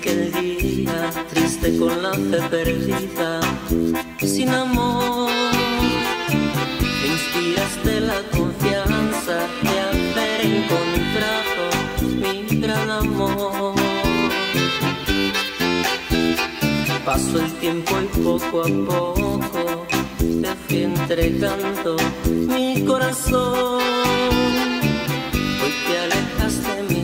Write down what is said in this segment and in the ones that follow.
aquel día, triste con la fe perdida, sin amor. Me inspiraste la Pasó el tiempo y poco a poco te fui entregando mi corazón. Hoy te alejaste de mi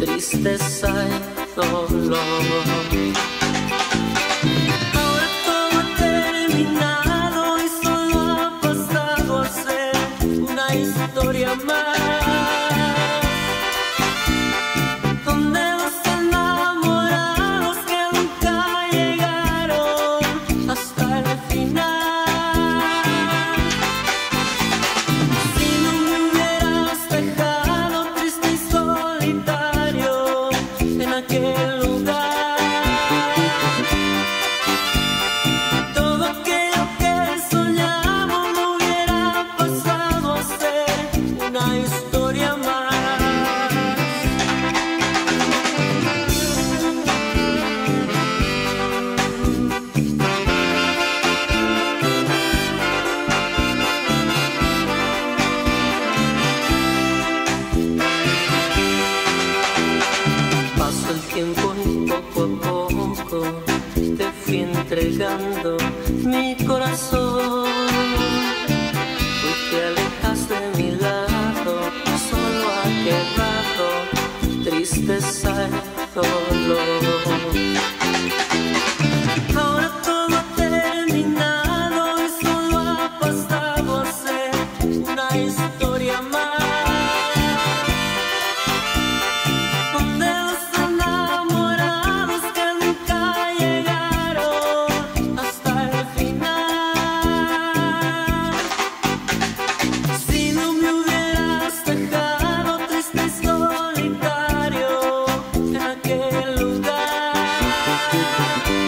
tristeza y dolor. Entregando mi corazón. Música